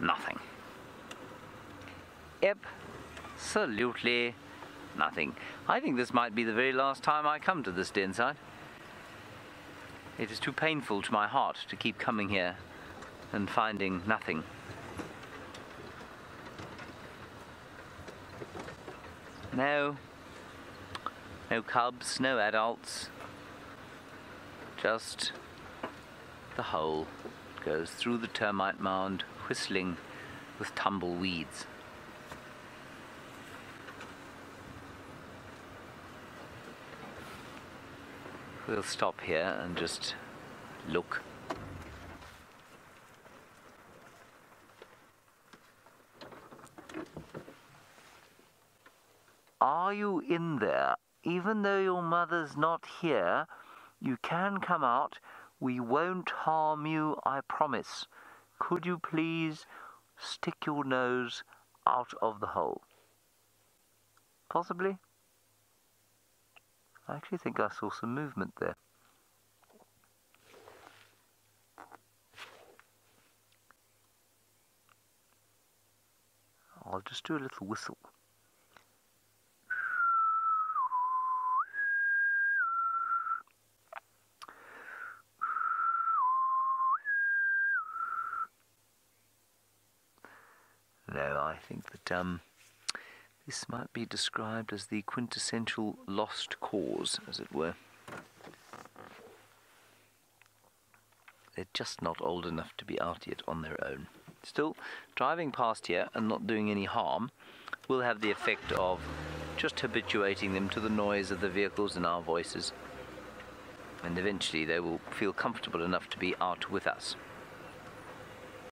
nothing. Absolutely nothing. I think this might be the very last time I come to this den site. It is too painful to my heart to keep coming here and finding nothing. No. No cubs, no adults. Just the hole goes through the termite mound, whistling with tumbleweeds. We'll stop here and just look. Are you in there? Even though your mother's not here, you can come out. We won't harm you, I promise. Could you please stick your nose out of the hole? Possibly? I actually think I saw some movement there. I'll just do a little whistle. No, I think that um, this might be described as the quintessential lost cause, as it were. They're just not old enough to be out yet on their own. Still, driving past here and not doing any harm will have the effect of just habituating them to the noise of the vehicles and our voices. And eventually they will feel comfortable enough to be out with us.